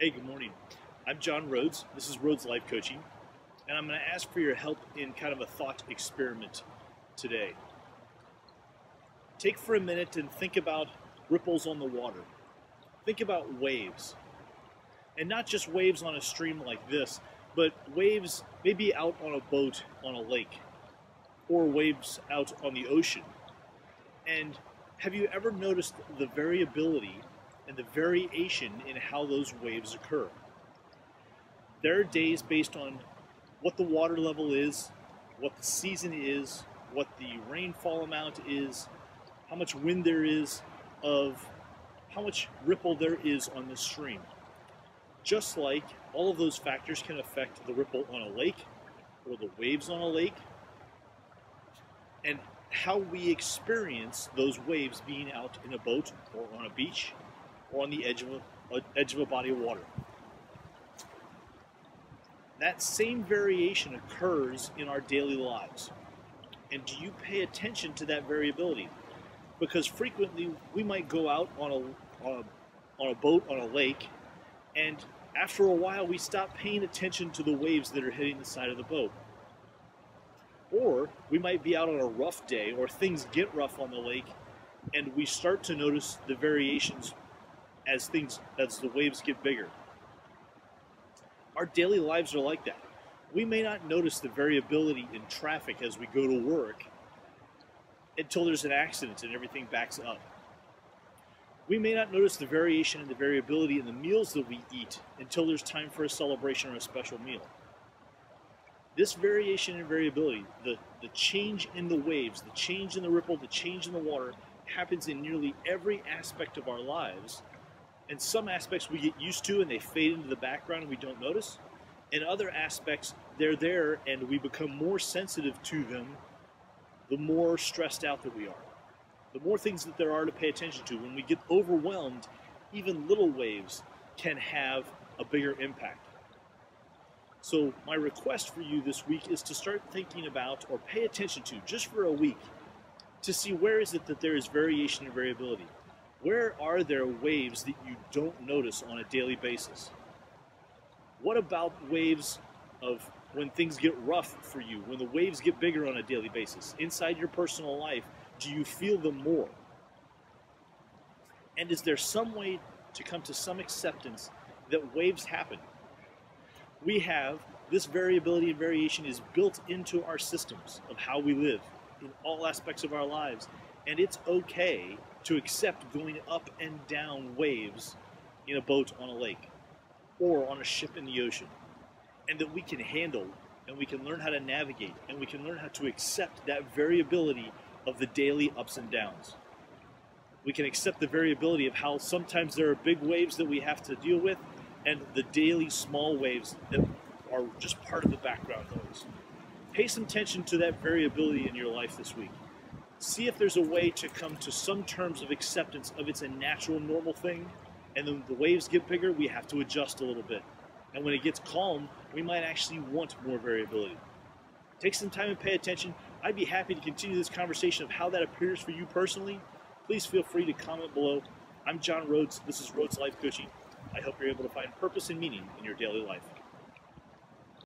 Hey, good morning. I'm John Rhoads. This is Rhoads Life Coaching, and I'm going to ask for your help in kind of a thought experiment today. Take for a minute and think about ripples on the water. Think about waves. And not just waves on a stream like this, but waves maybe out on a boat on a lake or waves out on the ocean. And have you ever noticed the variability and the variation in how those waves occur? There are days based on what the water level is, what the season is, what the rainfall amount is, how much wind there is, of how much ripple there is on the stream. Just like all of those factors can affect the ripple on a lake or the waves on a lake and how we experience those waves being out in a boat or on a beach or on the edge of a, edge of a body of water. That same variation occurs in our daily lives. And do you pay attention to that variability? Because frequently we might go out on a, on a, on a boat on a lake, and after a while we stop paying attention to the waves that are hitting the side of the boat. Or we might be out on a rough day, or things get rough on the lake, and we start to notice the variations as things as the waves get bigger. Our daily lives are like that. We may not notice the variability in traffic as we go to work until there's an accident and everything backs up. We may not notice the variation and the variability in the meals that we eat until there's time for a celebration or a special meal. This variation and variability, the, the change in the waves, the change in the ripple, the change in the water, happens in nearly every aspect of our lives. And some aspects we get used to and they fade into the background and we don't notice. And other aspects, they're there and we become more sensitive to them the more stressed out that we are. The more things that there are to pay attention to. When we get overwhelmed, even little waves can have a bigger impact. So, my request for you this week is to start thinking about or pay attention to, just for a week, to see where is it that there is variation and variability. Where are there waves that you don't notice on a daily basis? What about waves of when things get rough for you, when the waves get bigger on a daily basis? Inside your personal life, do you feel them more? And is there some way to come to some acceptance that waves happen? we have this variability and variation is built into our systems of how we live in all aspects of our lives. And it's okay to accept going up and down waves in a boat on a lake or on a ship in the ocean. And that we can handle and we can learn how to navigate and we can learn how to accept that variability of the daily ups and downs. We can accept the variability of how sometimes there are big waves that we have to deal with and the daily small waves that are just part of the background noise. Pay some attention to that variability in your life this week. See if there's a way to come to some terms of acceptance of it's a natural, normal thing, and then the waves get bigger, we have to adjust a little bit. And when it gets calm, we might actually want more variability. Take some time and pay attention. I'd be happy to continue this conversation of how that appears for you personally. Please feel free to comment below. I'm John Rhoads. This is Rhoads Life Coaching. I hope you're able to find purpose and meaning in your daily life.